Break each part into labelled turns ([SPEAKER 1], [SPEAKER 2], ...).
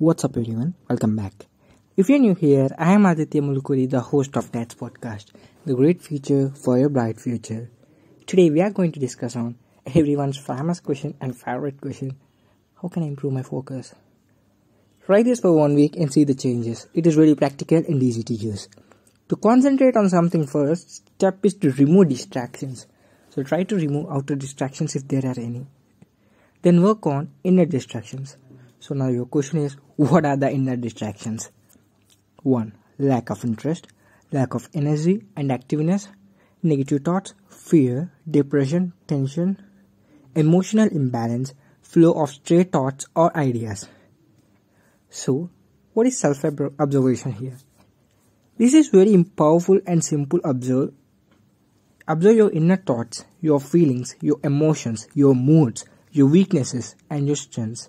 [SPEAKER 1] What's up, everyone? Welcome back. If you're new here, I am Aditya Mulukuri, the host of TATS podcast, The Great Future for Your Bright Future. Today, we are going to discuss on everyone's famous question and favorite question How can I improve my focus? Try this for one week and see the changes. It is very practical and easy to use. To concentrate on something first, step is to remove distractions. So try to remove outer distractions if there are any. Then work on inner distractions. So now your question is what are the inner distractions? 1. Lack of interest, lack of energy and activeness, negative thoughts, fear, depression, tension, emotional imbalance, flow of stray thoughts or ideas. So, what is self observation here? This is very powerful and simple observe. Observe your inner thoughts, your feelings, your emotions, your moods, your weaknesses, and your strengths.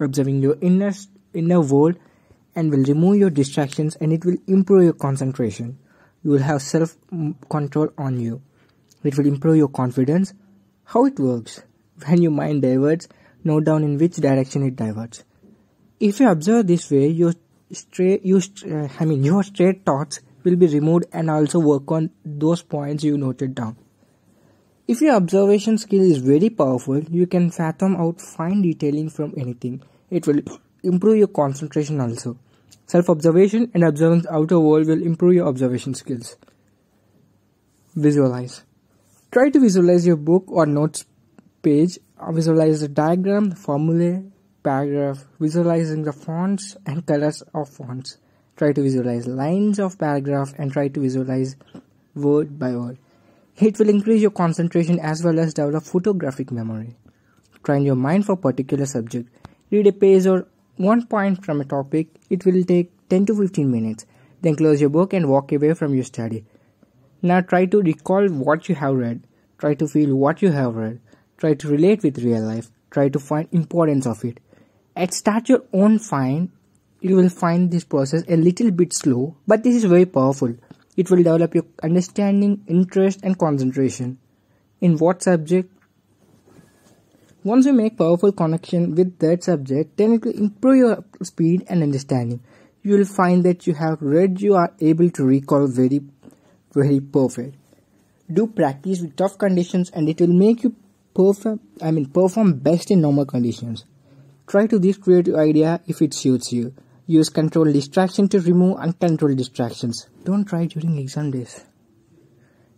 [SPEAKER 1] Observing your inner inner world and will remove your distractions and it will improve your concentration. You will have self control on you. It will improve your confidence. How it works? When your mind diverts, note down in which direction it diverts if you observe this way your straight you uh, i mean your straight thoughts will be removed and also work on those points you noted down if your observation skill is very powerful you can fathom out fine detailing from anything. It will improve your concentration also. Self observation and observing the outer world will improve your observation skills. Visualize. Try to visualize your book or notes page. Visualize the diagram formulae paragraph, visualizing the fonts and colors of fonts. Try to visualize lines of paragraph and try to visualize word by word. It will increase your concentration as well as develop photographic memory. Train your mind for a particular subject. Read a page or one point from a topic. It will take 10 to 15 minutes. Then close your book and walk away from your study. Now try to recall what you have read. Try to feel what you have read. Try to relate with real life. Try to find importance of it at start your own find you will find this process a little bit slow but this is very powerful it will develop your understanding interest and concentration. In what subject? Once you make powerful connection with that subject then it will improve your speed and understanding. You will find that you have read you are able to recall very very perfect. Do practice with tough conditions and it will make you perform i mean perform best in normal conditions. Try to this creative idea if it suits you. Use control distraction to remove uncontrolled distractions. Don't try during exam days.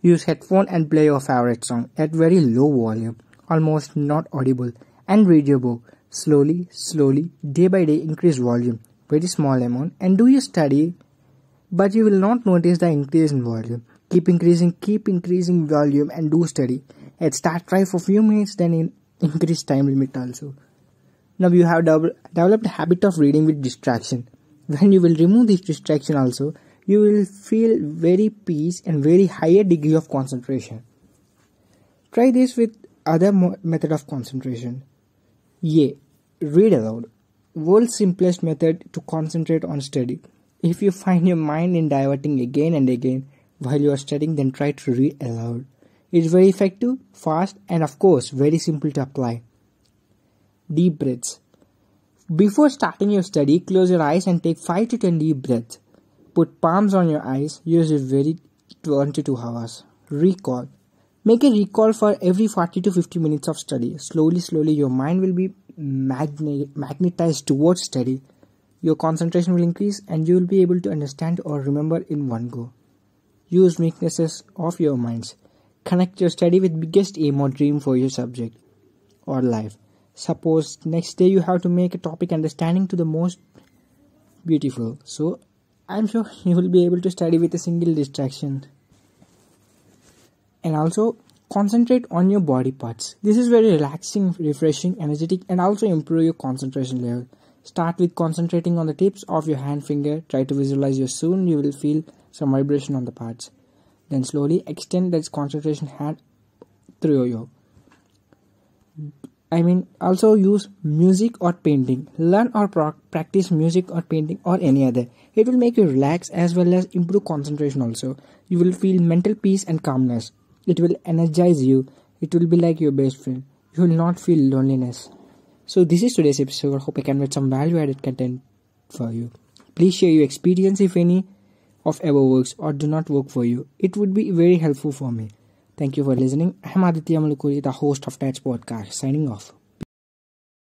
[SPEAKER 1] Use headphone and play your favorite song at very low volume, almost not audible, and read your book. Slowly, slowly, day by day increase volume, very small amount, and do your study, but you will not notice the increase in volume. Keep increasing, keep increasing volume and do study. At start try for few minutes, then in increase time limit also. Now you have developed a habit of reading with distraction. When you will remove this distraction also, you will feel very peace and very higher degree of concentration. Try this with other method of concentration. A. Read aloud. World's simplest method to concentrate on study. If you find your mind in diverting again and again while you are studying, then try to read aloud. It's very effective, fast, and of course, very simple to apply. Deep breaths. Before starting your study, close your eyes and take 5 to 10 deep breaths. Put palms on your eyes. Use it very 22 hours. Recall. Make a recall for every 40 to 50 minutes of study. Slowly, slowly, your mind will be magne- magnetized towards study. Your concentration will increase and you will be able to understand or remember in one go. Use weaknesses of your minds. Connect your study with biggest aim or dream for your subject or life. Suppose next day you have to make a topic understanding to the most beautiful. So I'm sure you will be able to study with a single distraction. And also concentrate on your body parts. This is very relaxing, refreshing, energetic, and also improve your concentration level. Start with concentrating on the tips of your hand finger. Try to visualize your soon you will feel some vibration on the parts. Then slowly extend that concentration hand through your I mean, also use music or painting. Learn or pro- practice music or painting or any other. It will make you relax as well as improve concentration also. You will feel mental peace and calmness. It will energize you. It will be like your best friend. You will not feel loneliness. So this is today's episode. I hope I can make some value added content for you. Please share your experience if any of ever works or do not work for you. It would be very helpful for me. Thank you for listening. I'm Aditya Mulukuri, the host of TATS Podcast, signing off.